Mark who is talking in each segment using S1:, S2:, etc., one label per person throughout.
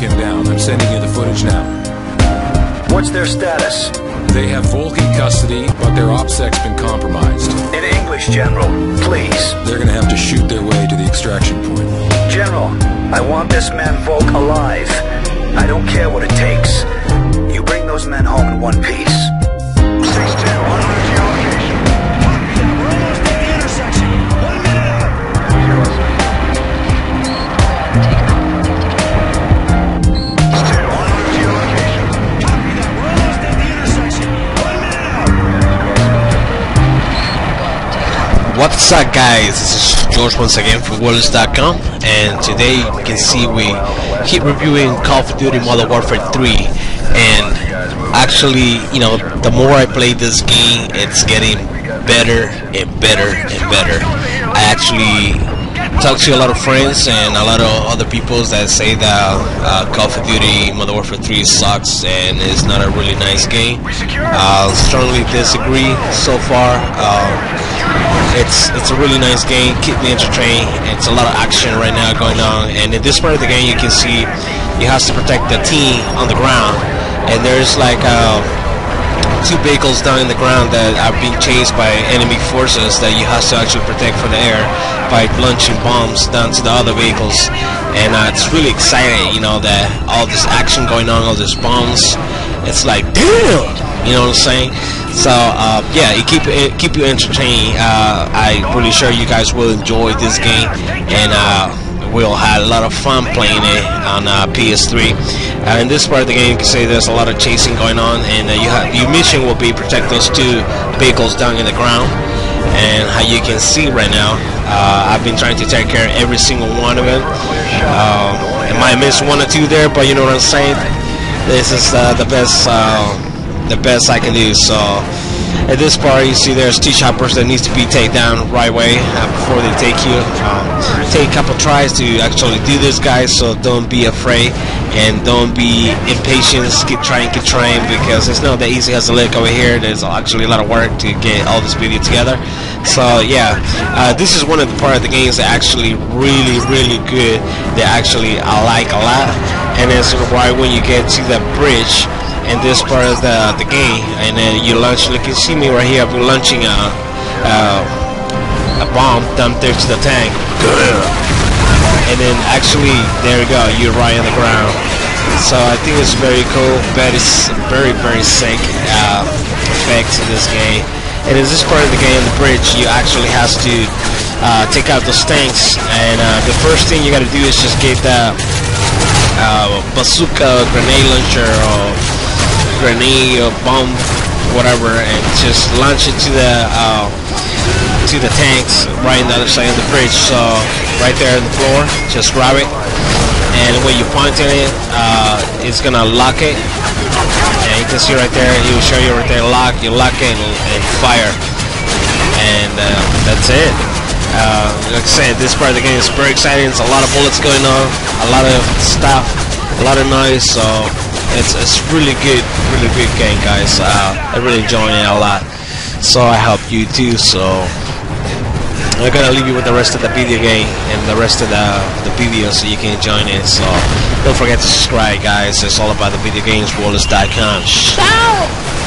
S1: him
S2: down. I'm sending you the footage now.
S1: What's their status?
S2: They have Volk in custody, but their OPSEC's been compromised.
S1: In English, General, please.
S2: They're gonna have to shoot their way to the extraction point.
S1: General, I want this man Volk alive. I don't care what it takes. You bring those men home in one piece.
S3: What's up guys, this is George once again from Whoolist.com and today you can see we keep reviewing Call of Duty Modern Warfare 3 and actually, you know, the more I play this game, it's getting better and better and better. I actually talk to a lot of friends and a lot of other people that say that uh, Call of Duty Modern Warfare 3 sucks and is not a really nice game. I strongly disagree so far. Uh, it's it's a really nice game, keep me entertained. It's a lot of action right now going on, and in this part of the game, you can see you have to protect the team on the ground, and there's like uh, two vehicles down in the ground that are being chased by enemy forces that you have to actually protect from the air by launching bombs down to the other vehicles, and uh, it's really exciting, you know, that all this action going on, all these bombs. It's like damn, you know what I'm saying? So uh, yeah, it keep it keep you entertained. Uh, I'm really sure you guys will enjoy this game, and uh, we'll have a lot of fun playing it on uh, PS3. Uh, in this part of the game, you can say there's a lot of chasing going on, and uh, you have your mission will be protect those two vehicles down in the ground. And how you can see right now, I've been trying to take care of every single one of them. I might miss one or two there, but you know what I'm saying. This is the best the best I can do. So at this part, you see there's two choppers that needs to be taken down right away uh, before they take you. Um, take a couple tries to actually do this, guys. So don't be afraid and don't be impatient. Keep trying, keep trying because it's not that easy as a look over here. There's actually a lot of work to get all this video together. So yeah, uh, this is one of the part of the games that actually really, really good. That actually I like a lot, and it's right when you get to the bridge and this part of the the game. And then you launch like you see me right here I'm launching a a bomb dumped there to the tank and then actually there you go you're right on the ground. So I think it's very cool very very very sick uh, effects in this game. And in this part of the game the bridge you actually has to uh, take out those tanks. And uh, the first thing you gotta do is just get the uh, bazooka grenade launcher or grenade or bomb, whatever, and just launch it to the uh, to the tanks right on the other side of the bridge. So right there on the floor, just grab it, and when you point at it, uh, it's gonna lock it. And you can see right there, it will show you right there, lock, you lock it and, and fire, and uh, that's it. Uh, like I said, this part of the game is very exciting. It's a lot of bullets going on, a lot of stuff, a lot of noise. So it's it's really good, really good game, guys. Uh, I really enjoying it a lot. So I hope you too. So I'm gonna leave you with the rest of the video game and the rest of the the video so you can join it. So don't forget to subscribe, guys. It's all about the video games. Whoolist.com.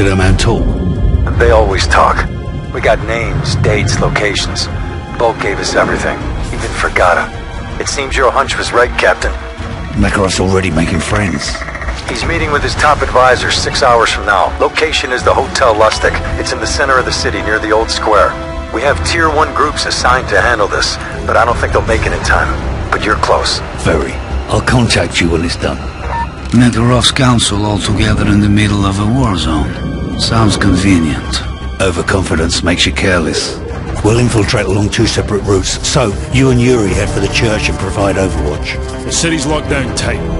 S3: Ciao.
S4: Did our man talk?
S1: They always talk. We got names, dates, locations. Volk gave us everything. Even Fragata. It seems your hunch was right, Captain.
S4: Makarov's already making friends.
S1: He's meeting with his top advisor six hours from now. Location is the Hotel Lustig. It's in the center of the city near the old square. We have Tier 1 groups assigned to handle this, but I don't think they'll make it in time. But you're close.
S4: Very. I'll contact you when it's done.
S5: Makarov's council all together in the middle of a war zone. Sounds convenient.
S4: Overconfidence makes you careless. We'll infiltrate along two separate routes, so you and Yuri head for the church and provide overwatch.
S6: The city's locked down tight.